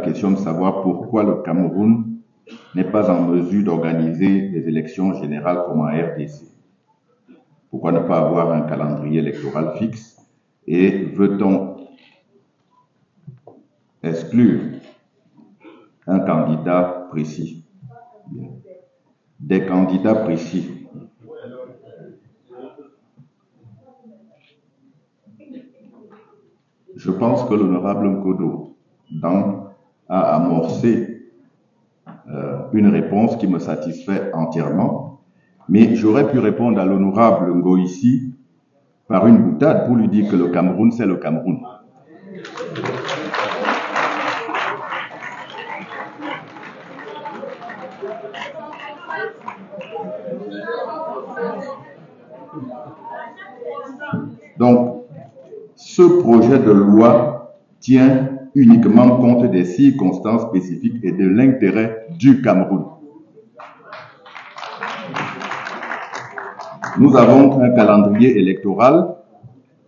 question de savoir pourquoi le Cameroun n'est pas en mesure d'organiser des élections générales comme en RDC. Pourquoi ne pas avoir un calendrier électoral fixe et veut-on exclure un candidat précis? Des candidats précis. Je pense que l'honorable Nkodo a amorcé euh, une réponse qui me satisfait entièrement, mais j'aurais pu répondre à l'honorable Ngo ici par une boutade pour lui dire que le Cameroun, c'est le Cameroun. Donc, ce projet de loi tient uniquement compte des circonstances spécifiques et de l'intérêt du Cameroun. Nous avons un calendrier électoral,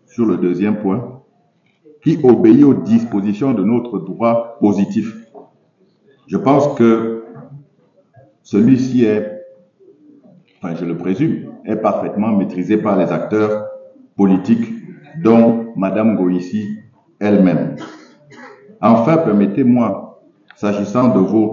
sur le deuxième point, qui obéit aux dispositions de notre droit positif. Je pense que celui-ci est, enfin je le présume, est parfaitement maîtrisé par les acteurs politiques, dont Madame Goïsi elle-même. Enfin, permettez-moi, s'agissant de vos